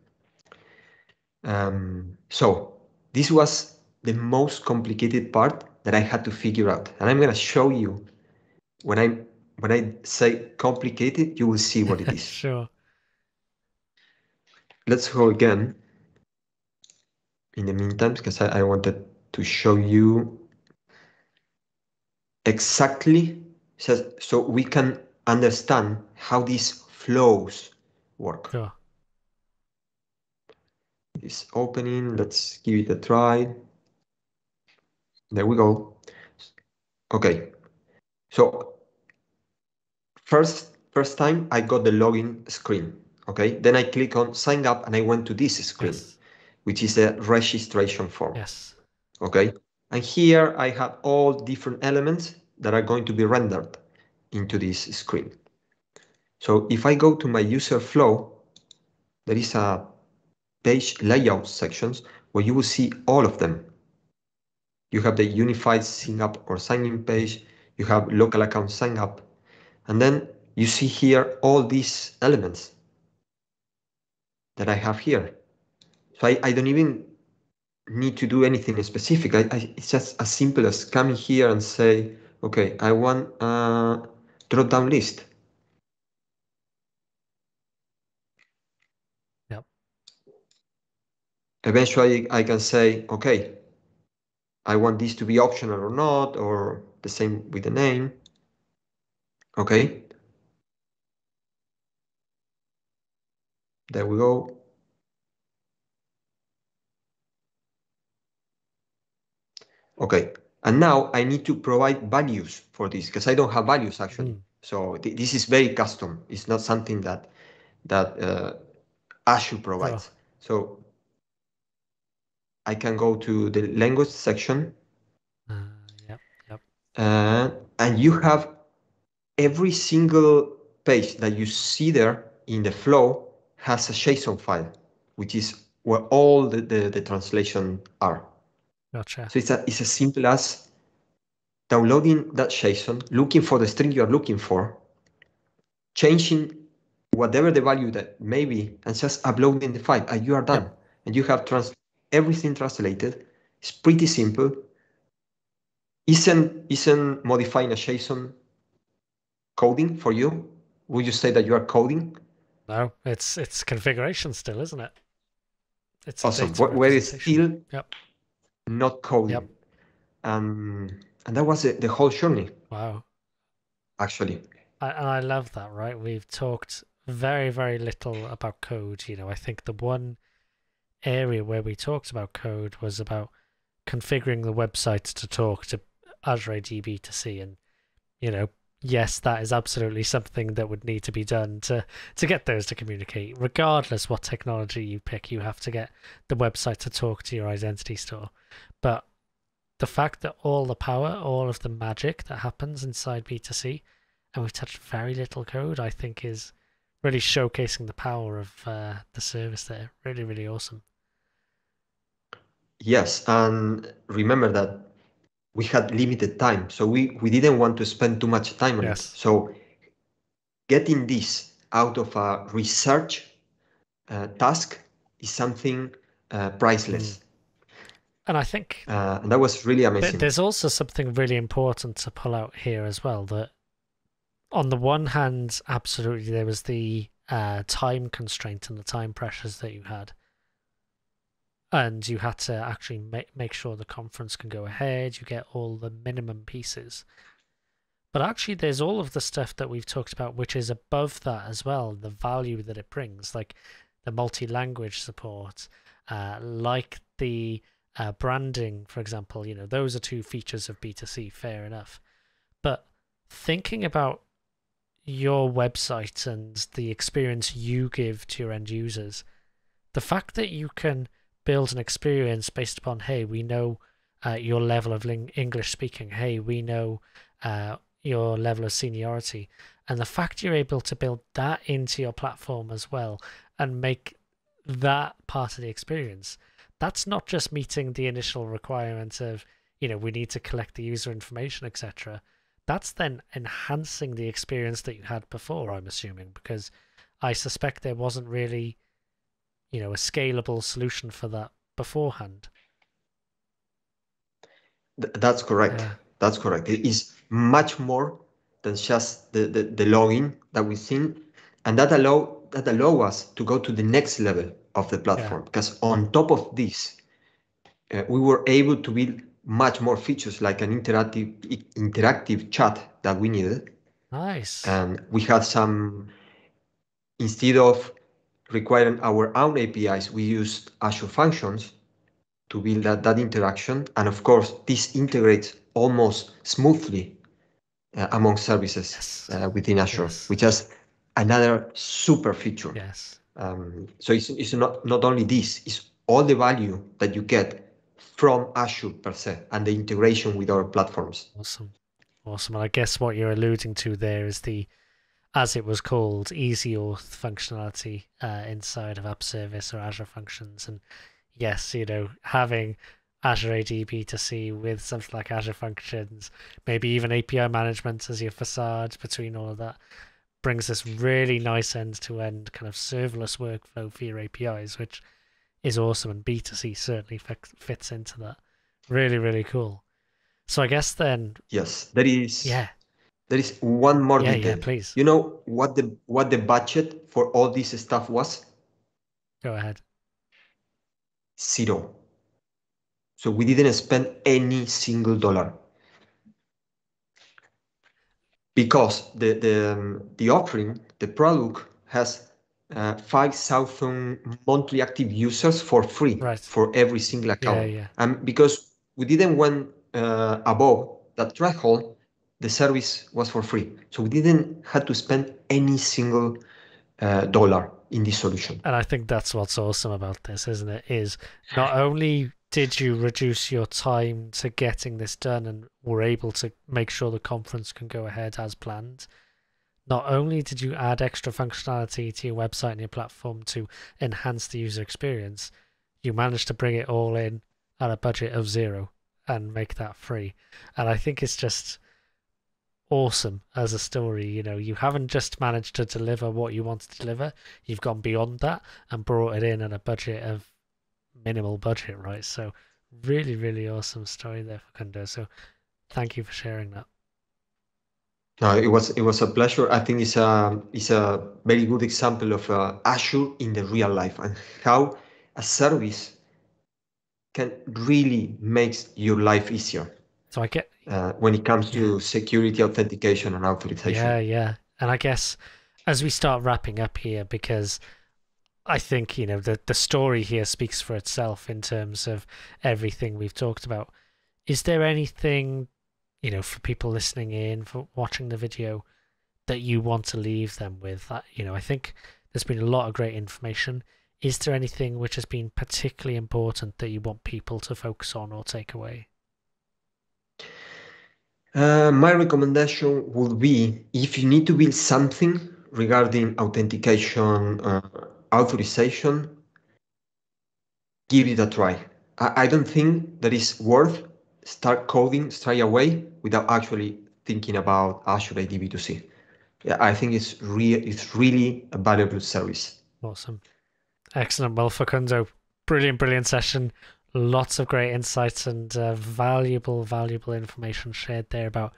Speaker 2: Um, so this was the most complicated part that I had to figure out. And I'm going to show you when I when I say complicated, you will see what it [laughs] is.
Speaker 1: sure.
Speaker 2: Let's go again. In the meantime, because I, I wanted to show you exactly so, so we can understand how these flows work.
Speaker 1: Sure.
Speaker 2: This opening, let's give it a try. There we go. Okay. So first first time I got the login screen. Okay. Then I click on sign up and I went to this screen,
Speaker 1: Yes.
Speaker 2: which is a registration form.
Speaker 1: Yes.
Speaker 2: Okay. And here I have all different elements that are going to be rendered into this screen. So if I go to my user flow, there is a page layout sections where you will see all of them. You have the unified sign up or sign in page, you have local account sign up, and then you see here all these elements that I have here. So I, I don't even need to do anything specific. I, I, it's just as simple as coming here and say, okay, I want a drop-down list.
Speaker 1: Yep.
Speaker 2: Eventually, I can say, okay, I want this to be optional or not, or the same with the name. Okay. There we go. Okay, and now I need to provide values for this because I don't have values actually.
Speaker 1: Mm.
Speaker 2: So th this is very custom. It's not something that that uh, Azure provides. So I can go to the language section
Speaker 1: Uh, yep. Yep.
Speaker 2: uh, and you have every single page that you see there in the flow has a JSON file, which is where all the, the, the translation are.
Speaker 1: Gotcha.
Speaker 2: So it's, a, it's as simple as downloading that JSON, looking for the string you are looking for, changing whatever the value that may be, and just uploading the file, and you are done.
Speaker 1: Yep.
Speaker 2: And you have trans everything translated. It's pretty simple. Isn't isn't modifying a JSON coding for you? Would you say that you are coding?
Speaker 1: No, it's it's configuration still, isn't it? It's
Speaker 2: Awesome. where it's still
Speaker 1: Yep.
Speaker 2: not coding.
Speaker 1: Yep.
Speaker 2: Um, and that was the whole journey.
Speaker 1: Wow.
Speaker 2: Actually.
Speaker 1: I, and I love that, right? We've talked very, very little about code. You know, I think the one area where we talked about code was about configuring the website to talk to Azure AD B2C. And, you know, yes, that is absolutely something that would need to be done to, to get those to communicate. Regardless what technology you pick, you have to get the website to talk to your identity store. But the fact that all the power, all of the magic that happens inside B2C, and we've touched very little code, I think is really showcasing the power of uh, the service there. Really, really awesome.
Speaker 2: Yes, and remember that we had limited time, so we, we didn't want to spend too much time on yes. it. So getting this out of a research uh, task is something uh, priceless. Mm.
Speaker 1: And I think
Speaker 2: uh, and that was really amazing.
Speaker 1: But There's also something really important to pull out here as well. That on the one hand, absolutely, there was the uh, time constraint and the time pressures that you had and you had to actually make make sure the conference can go ahead. You get all the minimum pieces, but actually, there's all of the stuff that we've talked about, which is above that as well. The value that it brings, like the multi-language support, uh, like the uh, branding, for example. You know, those are two features of B2C. Fair enough, but thinking about your website and the experience you give to your end users, the fact that you can build an experience based upon hey we know uh, your level of english speaking. Hey we know uh, your level of seniority. And the fact you're able to build that into your platform as well and make that part of the experience that's not just meeting the initial requirement of you know we need to collect the user information etc that's then enhancing the experience that you had before i'm assuming because i suspect there wasn't really you know a scalable solution for that beforehand.
Speaker 2: That's correct. Yeah. That's correct. It is much more than just the, the, the login that we've seen, and that allow that allow us to go to the next level of the platform. Yeah. Because on top of this, uh, we were able to build much more features like an interactive interactive chat that we needed.
Speaker 1: Nice.
Speaker 2: And we had some instead of requiring our own APIs, we used Azure Functions to build that, that interaction. And of course, this integrates almost smoothly uh, among services yes. uh, within Azure, yes. which is another super feature.
Speaker 1: Yes.
Speaker 2: Um, so it's, it's not, not only this, it's all the value that you get from Azure per se and the integration with our platforms.
Speaker 1: Awesome. Awesome. And I guess what you're alluding to there is the as it was called, easy auth functionality uh, inside of App Service or Azure Functions. And yes, you know, having Azure AD B2C with something like Azure Functions, maybe even API management as your facade between all of that, brings this really nice end to end kind of serverless workflow for your APIs, which is awesome. And B2C certainly fits into that. Really, really cool. So I guess then.
Speaker 2: Yes, that is.
Speaker 1: Yeah
Speaker 2: there is one more
Speaker 1: yeah,
Speaker 2: detail.
Speaker 1: Yeah, please.
Speaker 2: You know what the what the budget for all this stuff was?
Speaker 1: Go ahead.
Speaker 2: Zero. So we didn't spend any single dollar because the the um, the offering, the product has uh, 5,000 monthly active users for free
Speaker 1: right.
Speaker 2: for every single account.
Speaker 1: Yeah, yeah.
Speaker 2: And because we didn't went uh, above that threshold, the service was for free. So we didn't have to spend any single uh, dollar in this solution.
Speaker 1: And I think that's what's awesome about this, isn't it? Is not only did you reduce your time to getting this done and were able to make sure the conference can go ahead as planned, not only did you add extra functionality to your website and your platform to enhance the user experience, you managed to bring it all in at a budget of zero and make that free. And I think it's just awesome as a story. You know, you haven't just managed to deliver what you want to deliver, you've gone beyond that and brought it in at a budget of minimal budget, right? So, really, really awesome story there, Facundo. So, thank you for sharing that.
Speaker 2: No, it was it was a pleasure. I think it's a it's a very good example of uh, Azure in the real life and how a service can really makes your life easier.
Speaker 1: So I get
Speaker 2: uh, when it comes to security authentication and authorization.
Speaker 1: Yeah, yeah. And I guess as we start wrapping up here, because I think, you know, the, the story here speaks for itself in terms of everything we've talked about. Is there anything, you know, for people listening in, for watching the video, that you want to leave them with? That, you know, I think there's been a lot of great information. Is there anything which has been particularly important that you want people to focus on or take away?
Speaker 2: Uh, my recommendation would be if you need to build something regarding authentication uh, authorization, give it a try. I, I don't think that is worth start coding straight away without actually thinking about Azure AD B2C. Yeah, I think it's real. It's really a valuable service.
Speaker 1: Awesome, excellent. Well, Facundo, brilliant, brilliant session. Lots of great insights and uh, valuable, valuable information shared there about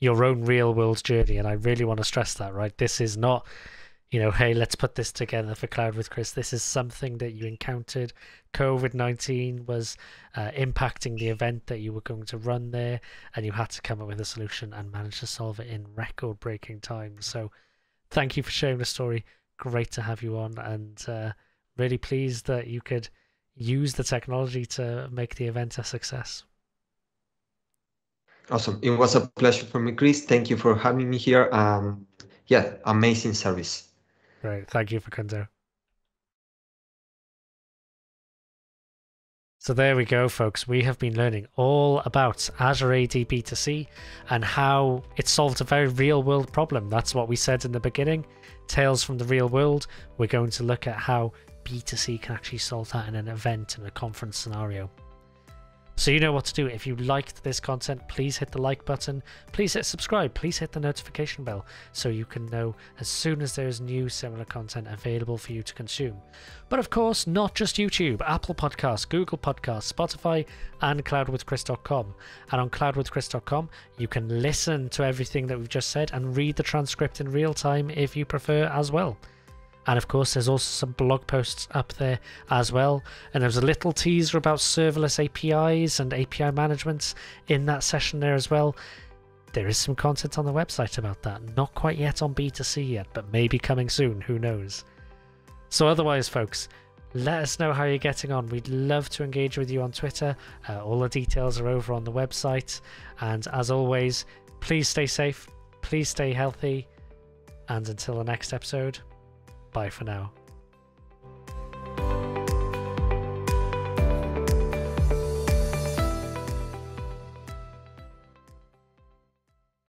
Speaker 1: your own real world journey. And I really want to stress that, right? This is not you know, hey, let's put this together for Cloud with Chris. This is something that you encountered. COVID 19 was uh, impacting the event that you were going to run there, and you had to come up with a solution and manage to solve it in record breaking time. So, thank you for sharing the story. Great to have you on, and uh, really pleased that you could use the technology to make the event a success.
Speaker 2: Awesome. It was a pleasure for me, Chris. Thank you for having me here. Um, yeah, amazing service.
Speaker 1: Right. Thank you, Facundo. So there we go, folks. We have been learning all about Azure AD B2C and how it solves a very real world problem. That's what we said in the beginning. Tales from the real world. We're going to look at how B2C can actually solve that in an event in a conference scenario. So you know what to do. If you liked this content, please hit the like button. Please hit subscribe. Please hit the notification bell so you can know as soon as there is new similar content available for you to consume. But of course, not just YouTube, Apple Podcasts, Google Podcasts, Spotify, and cloudwithchris.com. And on cloudwithchris.com, you can listen to everything that we've just said and read the transcript in real time if you prefer as well. And of course, there's also some blog posts up there as well. And there's a little teaser about serverless APIs and API management in that session there as well. There is some content on the website about that. Not quite yet on B2C yet, but maybe coming soon. Who knows? So, otherwise, folks, let us know how you're getting on. We'd love to engage with you on Twitter. Uh, all the details are over on the website. And as always, please stay safe, please stay healthy. And until the next episode, Bye for now.